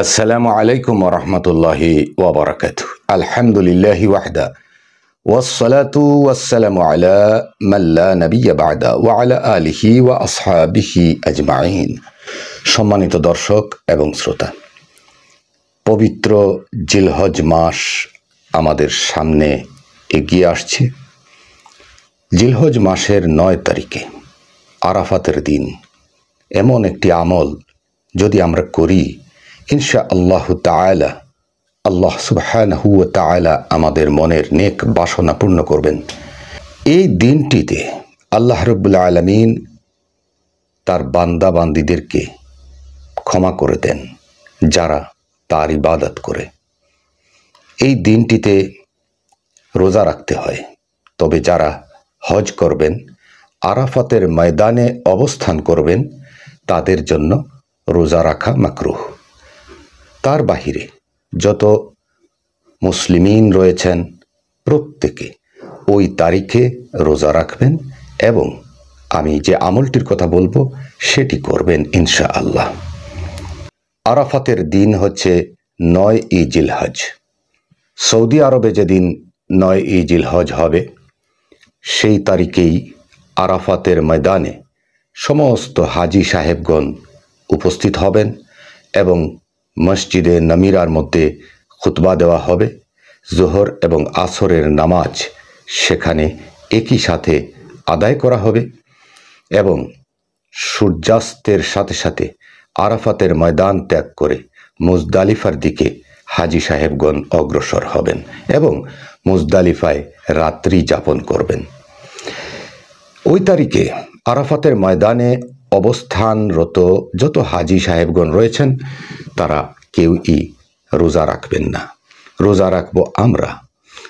আসসালামু আলাইকুম রহমতুল্লাহি ওবরাকাত আলহামদুলিল্লাহ ওয়াহদা। ওয়াসসালাতু ওয়াসসালামু আলা মাল্লা নবিয়া বাদা ওয়া আলা আলিহি ওয়া আসহাবিহি আজমাইন। সম্মানিত দর্শক এবং শ্রোতা, পবিত্র জিলহজ মাস আমাদের সামনে এগিয়ে আসছে। জিলহজ মাসের নয় তারিখে আরাফাতের দিন এমন একটি আমল যদি আমরা করি ইনশা আল্লাহ তালা আল্লাহ সুবহানাহু তালা আমাদের মনের নেক বাসনা পূর্ণ করবেন। এই দিনটিতে আল্লাহ রব্বুল আলমিন তার বান্দা বান্দিদেরকে ক্ষমা করে দেন, যারা তার ইবাদত করে। এই দিনটিতে রোজা রাখতে হয়, তবে যারা হজ করবেন, আরাফাতের ময়দানে অবস্থান করবেন, তাদের জন্য রোজা রাখা মাকরুহ। তার বাহিরে যত মুসলিমিন রয়েছেন প্রত্যেকে ওই তারিখে রোজা রাখবেন এবং আমি যে আমলটির কথা বলব সেটি করবেন ইনশা আল্লাহ আরাফাতের দিন হচ্ছে নয় ইজিল হজ। সৌদি আরবে যেদিন নয় ইজিল হজ হবে, সেই তারিখেই আরাফাতের ময়দানে সমস্ত হাজি সাহেবগণ উপস্থিত হবেন এবং মসজিদে নমিরার মধ্যে খুতবা দেওয়া হবে, জোহর এবং আসরের নামাজ সেখানে একই সাথে আদায় করা হবে এবং সূর্যাস্তের সাথে সাথে আরাফাতের ময়দান ত্যাগ করে মুজদালিফার দিকে হাজি সাহেবগণ অগ্রসর হবেন এবং মুজদালিফায় রাত্রি যাপন করবেন। ওই তারিখে আরাফাতের ময়দানে অবস্থানরত যত হাজি সাহেবগণ রয়েছেন, তারা কেউই রোজা রাখবেন না। রোজা রাখব আমরা।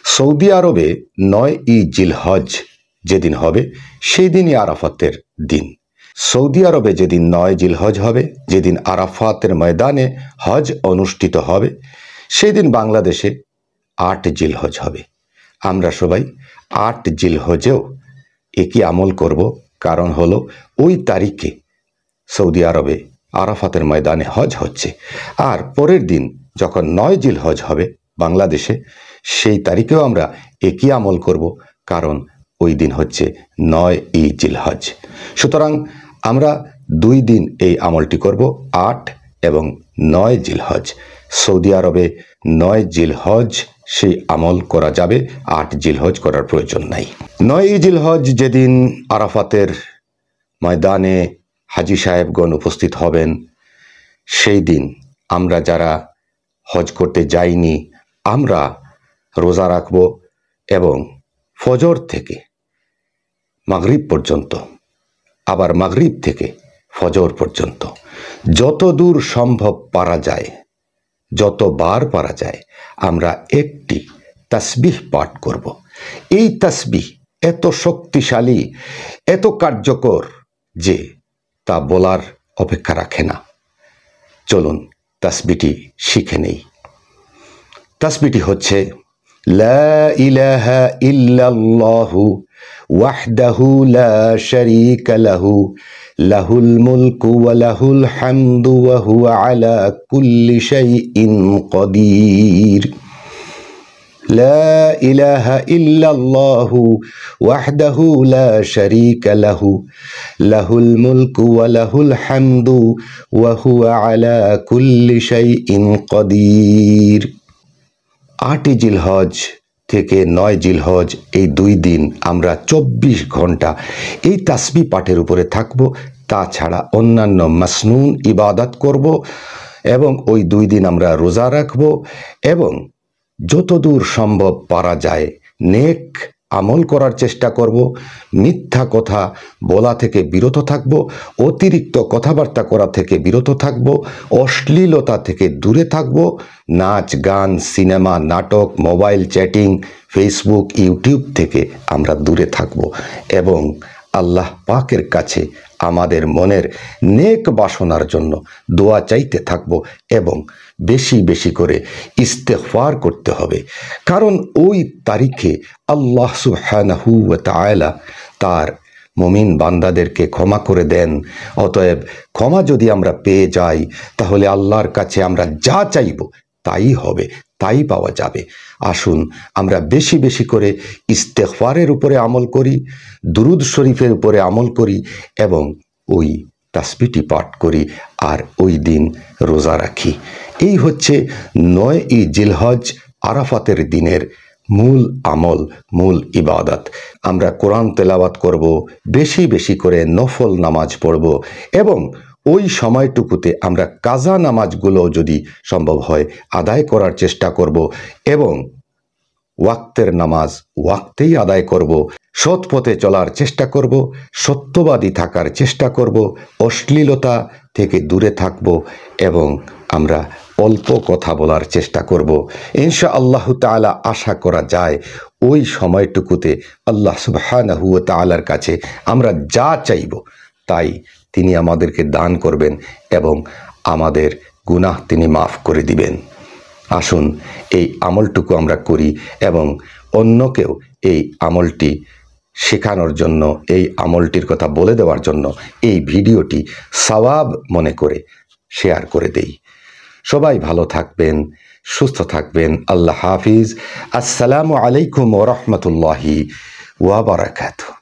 সৌদি আরবে নয় ই জিল হজ যেদিন হবে সেই দিনই আরাফাতের দিন। সৌদি আরবে যেদিন নয় জিল হজ হবে, যেদিন আরাফাতের ময়দানে হজ অনুষ্ঠিত হবে সেই দিন বাংলাদেশে আট জিল হজ হবে। আমরা সবাই আট জিল হজেও একই আমল করব কারণ হলো ওই তারিখে সৌদি আরবে আরাফাতের ময়দানে হজ হচ্ছে। আর পরের দিন যখন নয় জিল হজ হবে বাংলাদেশে, সেই তারিখেও আমরা একই আমল করব, কারণ ওই দিন হচ্ছে নয় ই জিল হজ। সুতরাং আমরা দুই দিন এই আমলটি করব, আট এবং নয় জিল হজ। সৌদি আরবে নয় জিল হজ সেই আমল করা যাবে। আট জিল হজ করার প্রয়োজন নাই। নয় জিলহজ যেদিন আরাফাতের ময়দানে হাজি সাহেবগণ উপস্থিত হবেন, সেই দিন আমরা যারা হজ করতে যাইনি, আমরা রোজা রাখব এবং ফজর থেকে মাগরিব পর্যন্ত, আবার মাগরিব থেকে ফজর পর্যন্ত যত দূর সম্ভব পারা যায় যতবার পারা যায়, আমরা একটি তাসবিহ পাঠ করব। এই তাসবিহ এত শক্তিশালী, এত কার্যকর যে তা বলার অপেক্ষা রাখে না। চলুন তাসবিটি শিখে নেই। তাসবিটি হচ্ছে لا إله إلا الله وحده لا شريك له له الملك وله الحمد وهو على كل شيء قدير. لا إله إلا الله وحده لا شريك له له الملك وله الحمد وهو على كل شيء قدير. আটই জিলহজ থেকে নয় জিলহজ এই দুই দিন আমরা চব্বিশ ঘণ্টা এই তাসবি পাঠের উপরে থাকব। তাছাড়া অন্যান্য মাসনুন ইবাদত করব এবং ওই দুই দিন আমরা রোজা রাখব এবং যতদূর সম্ভব পারা যায় নেক আমল করার চেষ্টা করব, মিথ্যা কথা বলা থেকে বিরত থাকব, অতিরিক্ত কথাবার্তা করা থেকে বিরত থাকব, অশ্লীলতা থেকে দূরে থাকব, নাচ, গান, সিনেমা, নাটক, মোবাইল, চ্যাটিং, ফেসবুক, ইউটিউব থেকে আমরা দূরে থাকব এবং আল্লাহ পাকের কাছে আমাদের মনের নেক বাসনার জন্য দোয়া চাইতে থাকব এবং বেশি বেশি করে ইস্তেফার করতে হবে। কারণ ওই তারিখে আল্লাহ সুবহানাহু ওয়া তাআলা তার মমিন বান্দাদেরকে ক্ষমা করে দেন। অতএব ক্ষমা যদি আমরা পেয়ে যাই, তাহলে আল্লাহর কাছে আমরা যা চাইব তাই হবে। তাই পাওয়া যাবে। আসুন, আমরা বেশি বেশি করে ইস্তেফারের উপরে আমল করি, দুরুদ শরীফের উপরে আমল করি এবং ওই তাসবিটি পাঠ করি আর ওই দিন রোজা রাখি। এই হচ্ছে নয় ই জিলহজ আরাফাতের দিনের মূল আমল, মূল ইবাদত। আমরা কোরআন তেলাওয়াত করব, বেশি বেশি করে নফল নামাজ পড়ব এবং ওই সময়টুকুতে আমরা কাজা নামাজগুলো যদি সম্ভব হয় আদায় করার চেষ্টা করব এবং ওয়াক্তের নামাজ ওয়াক্তেই আদায় করব সৎ পথে চলার চেষ্টা করব, সত্যবাদী থাকার চেষ্টা করব, অশ্লীলতা থেকে দূরে থাকব এবং আমরা অল্প কথা বলার চেষ্টা করব। ইনশা আল্লাহ তালা আশা করা যায় ওই সময়টুকুতে আল্লাহ তালার কাছে আমরা যা চাইব তাই তিনি আমাদেরকে দান করবেন এবং আমাদের গুনাহ তিনি মাফ করে দিবেন। আসুন, এই আমলটুকু আমরা করি এবং অন্যকেও এই আমলটি শেখানোর জন্য, এই আমলটির কথা বলে দেওয়ার জন্য এই ভিডিওটি সওয়াব মনে করে শেয়ার করে দেই। সবাই ভালো থাকবেন, সুস্থ থাকবেন। আল্লাহ হাফিজ। আসসালামু আলাইকুম ওরহমতুল্লাহি ওয়াবারাকাতুহ